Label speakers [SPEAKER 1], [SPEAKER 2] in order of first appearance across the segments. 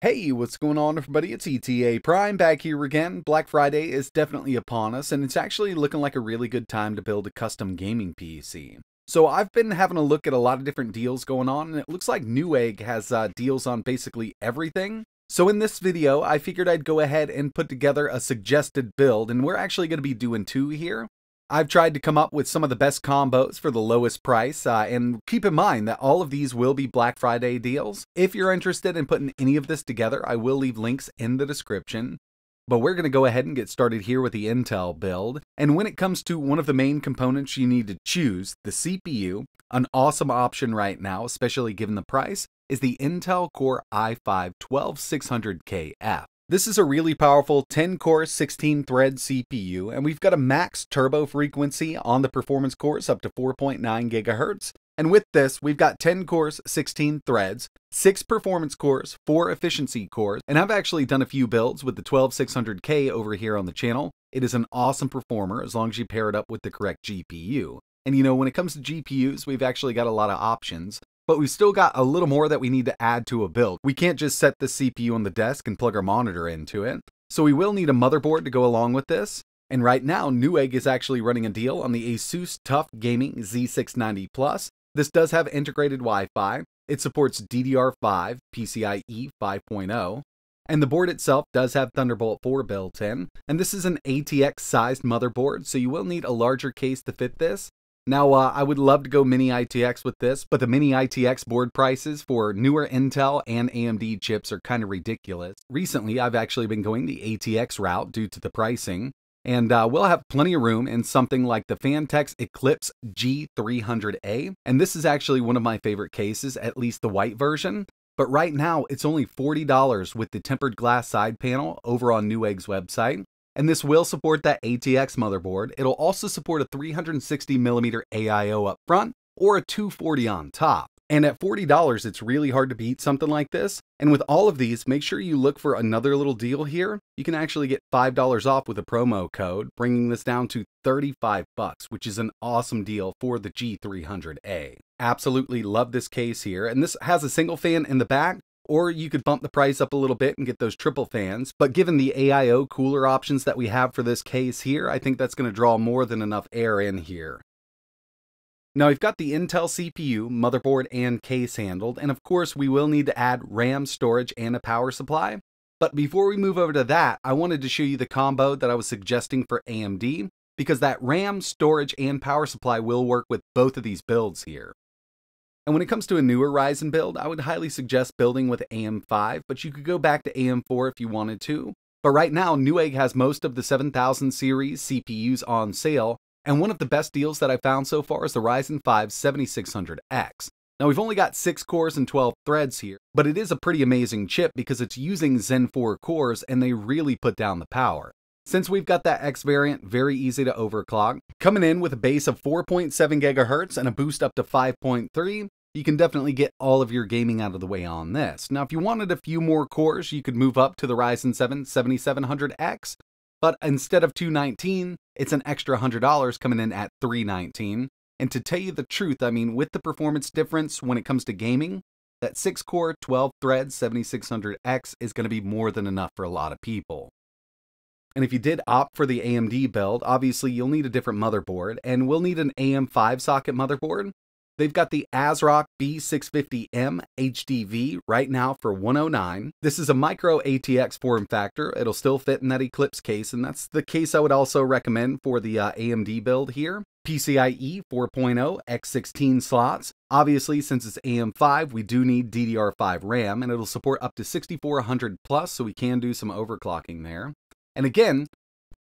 [SPEAKER 1] Hey, what's going on, everybody? It's ETA Prime back here again. Black Friday is definitely upon us, and it's actually looking like a really good time to build a custom gaming PC. So I've been having a look at a lot of different deals going on, and it looks like Newegg has uh, deals on basically everything. So in this video, I figured I'd go ahead and put together a suggested build, and we're actually going to be doing two here. I've tried to come up with some of the best combos for the lowest price, uh, and keep in mind that all of these will be Black Friday deals. If you're interested in putting any of this together, I will leave links in the description. But we're going to go ahead and get started here with the Intel build. And when it comes to one of the main components you need to choose, the CPU, an awesome option right now, especially given the price, is the Intel Core i5 12600KF. This is a really powerful 10 core 16 thread CPU and we've got a max turbo frequency on the performance cores up to 4.9 gigahertz. And with this, we've got 10 cores, 16 threads, 6 performance cores, 4 efficiency cores, and I've actually done a few builds with the 12600K over here on the channel. It is an awesome performer as long as you pair it up with the correct GPU. And you know, when it comes to GPUs, we've actually got a lot of options but we've still got a little more that we need to add to a build. We can't just set the CPU on the desk and plug our monitor into it. So we will need a motherboard to go along with this. And right now, Newegg is actually running a deal on the Asus TUF Gaming Z690 Plus. This does have integrated Wi-Fi. It supports DDR5, PCIe 5.0, and the board itself does have Thunderbolt 4 built in. And this is an ATX sized motherboard, so you will need a larger case to fit this. Now, uh, I would love to go mini ITX with this, but the mini ITX board prices for newer Intel and AMD chips are kind of ridiculous. Recently, I've actually been going the ATX route due to the pricing, and uh, we'll have plenty of room in something like the Phanteks Eclipse G300A, and this is actually one of my favorite cases, at least the white version. But right now, it's only $40 with the tempered glass side panel over on Newegg's website and this will support that ATX motherboard. It'll also support a 360mm AIO up front or a 240 on top. And at $40, it's really hard to beat something like this. And with all of these, make sure you look for another little deal here. You can actually get $5 off with a promo code, bringing this down to 35 bucks, which is an awesome deal for the G300A. Absolutely love this case here. And this has a single fan in the back, or you could bump the price up a little bit and get those triple fans. But given the AIO cooler options that we have for this case here, I think that's going to draw more than enough air in here. Now we've got the Intel CPU, motherboard, and case handled, and of course we will need to add RAM, storage, and a power supply. But before we move over to that, I wanted to show you the combo that I was suggesting for AMD, because that RAM, storage, and power supply will work with both of these builds here. And when it comes to a newer Ryzen build, I would highly suggest building with AM5, but you could go back to AM4 if you wanted to. But right now, Newegg has most of the 7000 series CPUs on sale, and one of the best deals that I found so far is the Ryzen 5 7600X. Now we've only got 6 cores and 12 threads here, but it is a pretty amazing chip because it's using Zen 4 cores and they really put down the power. Since we've got that X variant, very easy to overclock. Coming in with a base of 4.7 GHz and a boost up to 5.3, you can definitely get all of your gaming out of the way on this. Now, if you wanted a few more cores, you could move up to the Ryzen 7 7700X, but instead of 219, it's an extra $100 coming in at 319. And to tell you the truth, I mean, with the performance difference when it comes to gaming, that 6 core, 12 thread 7600X is going to be more than enough for a lot of people. And if you did opt for the AMD build, obviously you'll need a different motherboard, and we'll need an AM5 socket motherboard. They've got the ASRock B650M HDV right now for 109. This is a micro ATX form factor. It'll still fit in that Eclipse case, and that's the case I would also recommend for the uh, AMD build here. PCIe 4.0 X16 slots. Obviously, since it's AM5, we do need DDR5 RAM, and it'll support up to 6400 plus, so we can do some overclocking there. And again,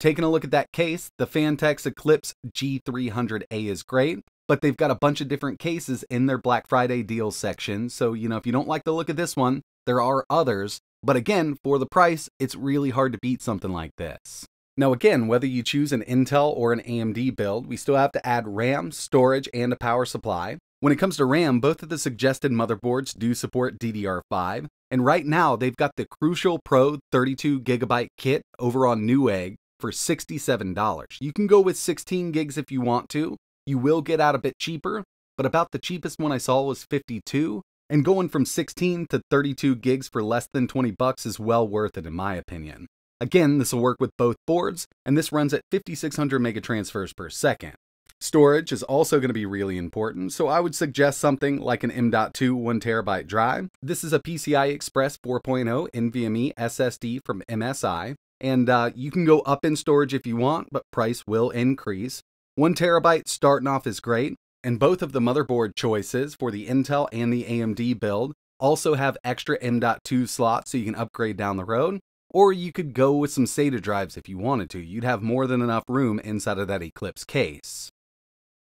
[SPEAKER 1] taking a look at that case, the Phanteks Eclipse G300A is great but they've got a bunch of different cases in their Black Friday deals section. So, you know, if you don't like the look of this one, there are others. But again, for the price, it's really hard to beat something like this. Now again, whether you choose an Intel or an AMD build, we still have to add RAM, storage, and a power supply. When it comes to RAM, both of the suggested motherboards do support DDR5, and right now they've got the Crucial Pro 32GB kit over on Newegg for $67. You can go with 16 gigs if you want to, you will get out a bit cheaper, but about the cheapest one I saw was 52, And going from 16 to 32 gigs for less than 20 bucks is well worth it in my opinion. Again, this will work with both boards, and this runs at 5600 megatransfers per second. Storage is also going to be really important, so I would suggest something like an M.2 1TB drive. This is a PCI Express 4.0 NVMe SSD from MSI, and uh, you can go up in storage if you want, but price will increase. 1 terabyte starting off is great, and both of the motherboard choices for the Intel and the AMD build also have extra M.2 slots so you can upgrade down the road. Or you could go with some SATA drives if you wanted to. You'd have more than enough room inside of that Eclipse case.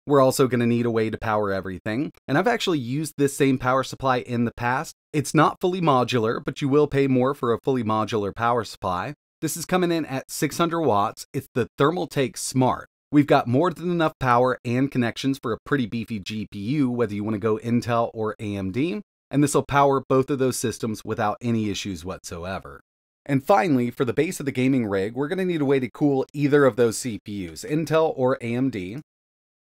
[SPEAKER 1] We're also going to need a way to power everything, and I've actually used this same power supply in the past. It's not fully modular, but you will pay more for a fully modular power supply. This is coming in at 600 watts. It's the Thermaltake Smart. We've got more than enough power and connections for a pretty beefy GPU, whether you want to go Intel or AMD, and this will power both of those systems without any issues whatsoever. And finally, for the base of the gaming rig, we're going to need a way to cool either of those CPUs, Intel or AMD.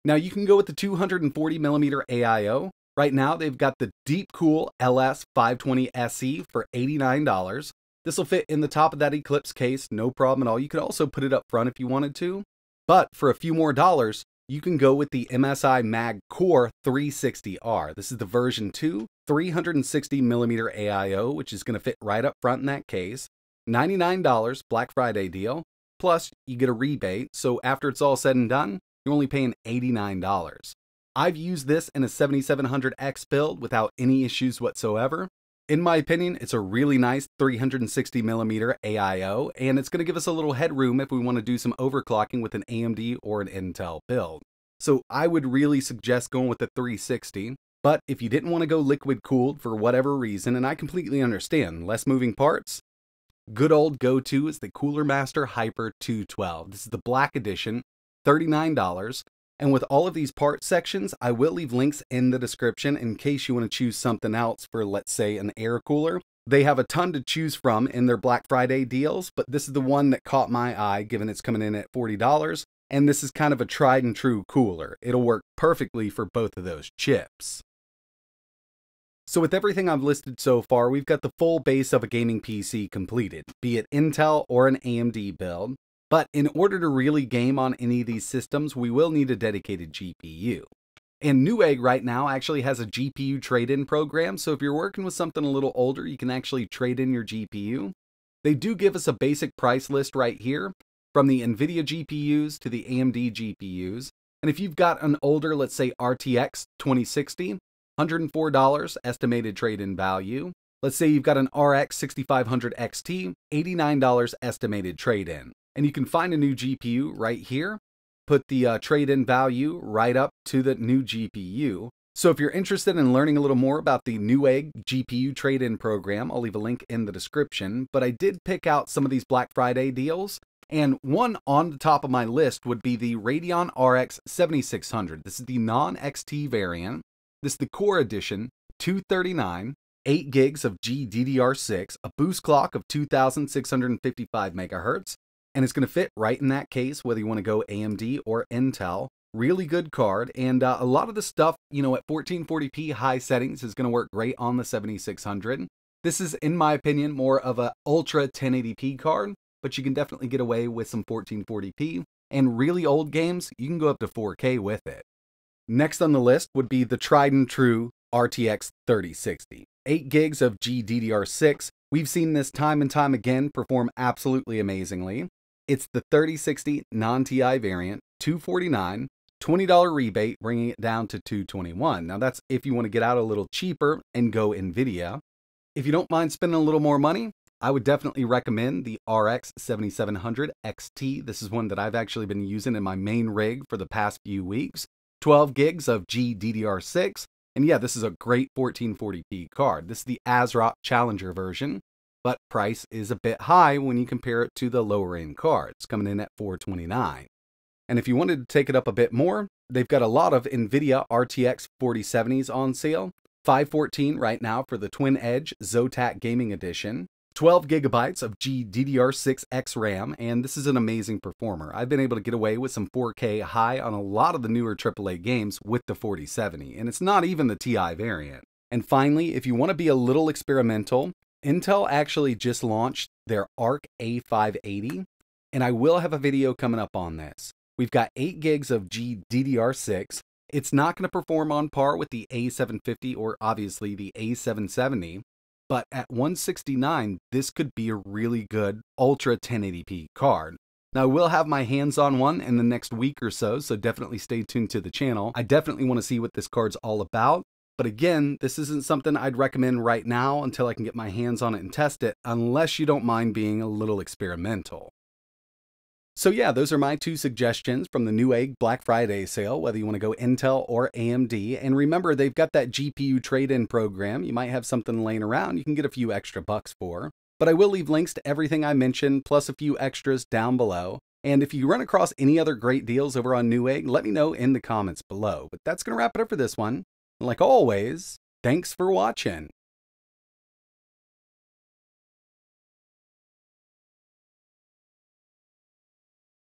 [SPEAKER 1] Now you can go with the 240mm AIO. Right now they've got the Deepcool LS520 SE for $89. This will fit in the top of that Eclipse case, no problem at all. You could also put it up front if you wanted to. But for a few more dollars, you can go with the MSI Mag Core 360R. This is the version 2 360mm AIO, which is going to fit right up front in that case. $99 Black Friday deal. Plus, you get a rebate, so after it's all said and done, you're only paying $89. I've used this in a 7700X build without any issues whatsoever. In my opinion, it's a really nice 360 millimeter AIO, and it's going to give us a little headroom if we want to do some overclocking with an AMD or an Intel build. So I would really suggest going with the 360. But if you didn't want to go liquid cooled for whatever reason, and I completely understand, less moving parts, good old go to is the Cooler Master Hyper 212. This is the black edition, $39. And with all of these part sections, I will leave links in the description in case you want to choose something else for, let's say, an air cooler. They have a ton to choose from in their Black Friday deals, but this is the one that caught my eye given it's coming in at $40. And this is kind of a tried and true cooler. It'll work perfectly for both of those chips. So with everything I've listed so far, we've got the full base of a gaming PC completed, be it Intel or an AMD build. But in order to really game on any of these systems, we will need a dedicated GPU. And Newegg right now actually has a GPU trade-in program, so if you're working with something a little older, you can actually trade in your GPU. They do give us a basic price list right here, from the NVIDIA GPUs to the AMD GPUs. And if you've got an older, let's say RTX 2060, $104 estimated trade-in value. Let's say you've got an RX 6500 XT, $89 estimated trade-in and you can find a new GPU right here, put the uh, trade-in value right up to the new GPU. So if you're interested in learning a little more about the Newegg GPU trade-in program, I'll leave a link in the description, but I did pick out some of these Black Friday deals, and one on the top of my list would be the Radeon RX 7600. This is the non-XT variant. This is the Core Edition, 239, 8 gigs of GDDR6, a boost clock of 2655 megahertz, and it's going to fit right in that case, whether you want to go AMD or Intel. Really good card, and uh, a lot of the stuff, you know, at 1440p high settings is going to work great on the 7600. This is, in my opinion, more of a ultra 1080p card, but you can definitely get away with some 1440p. And really old games, you can go up to 4K with it. Next on the list would be the tried and true RTX 3060. 8 gigs of GDDR6. We've seen this time and time again perform absolutely amazingly. It's the 3060 non-TI variant, 249 $20 rebate, bringing it down to 221 Now that's if you want to get out a little cheaper and go NVIDIA. If you don't mind spending a little more money, I would definitely recommend the RX 7700 XT. This is one that I've actually been using in my main rig for the past few weeks. 12 gigs of GDDR6. And yeah, this is a great 1440p card. This is the ASRock Challenger version but price is a bit high when you compare it to the lower end cards, coming in at 429 And if you wanted to take it up a bit more, they've got a lot of NVIDIA RTX 4070s on sale. 514 right now for the Twin Edge Zotac Gaming Edition. 12 gigabytes of GDDR6X RAM, and this is an amazing performer. I've been able to get away with some 4K high on a lot of the newer AAA games with the 4070, and it's not even the TI variant. And finally, if you want to be a little experimental, Intel actually just launched their Arc A580, and I will have a video coming up on this. We've got 8 gigs of GDDR6. It's not going to perform on par with the A750 or obviously the A770, but at 169, this could be a really good Ultra 1080p card. Now, I will have my hands on one in the next week or so, so definitely stay tuned to the channel. I definitely want to see what this card's all about. But again, this isn't something I'd recommend right now until I can get my hands on it and test it, unless you don't mind being a little experimental. So yeah, those are my two suggestions from the Newegg Black Friday sale, whether you want to go Intel or AMD. And remember, they've got that GPU trade-in program. You might have something laying around you can get a few extra bucks for. But I will leave links to everything I mentioned, plus a few extras down below. And if you run across any other great deals over on Newegg, let me know in the comments below. But that's going to wrap it up for this one. Like always, thanks for watching.